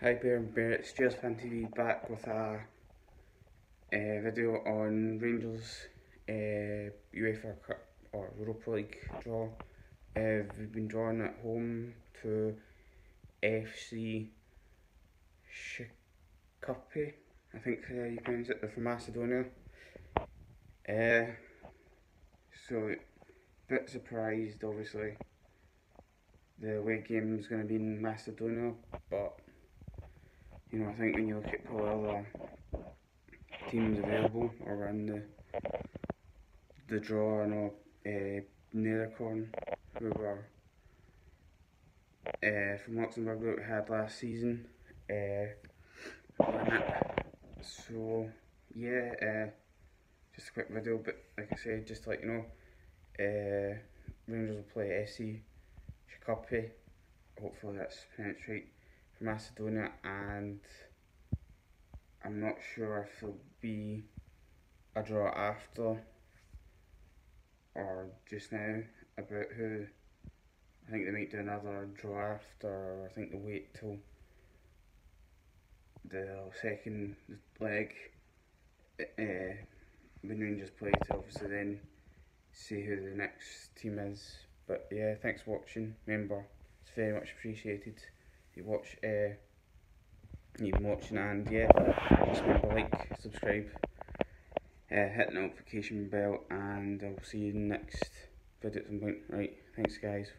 Hi Bear and Bear, it's Gers Fan TV back with a uh, video on Rangers uh, UEFA Cup or Europa League draw. Uh, we've been drawn at home to FC Shkupi, I think uh, you pronounce it, they're from Macedonia. Uh, so, bit surprised obviously. The away game is going to be in Macedonia, but you know, I think when you look at probably other teams available or in the the draw, I know uh, Niederkorn, who were uh, from Luxembourg that we had last season. Uh, so yeah, uh, just a quick video, but like I said, just to let you know, uh, Rangers will play SC Shkupi. Hopefully that's pronounced right Macedonia, and I'm not sure if there'll be a draw after or just now about who. I think they might do another draw after, or I think they'll wait till the second leg uh, when Rangers play to obviously then see who the next team is. But yeah, thanks for watching. Remember, it's very much appreciated you watch, uh, you've been watching, and yeah, just remember like, subscribe, uh, hit the notification bell, and I'll see you next video at some point. Right, thanks guys.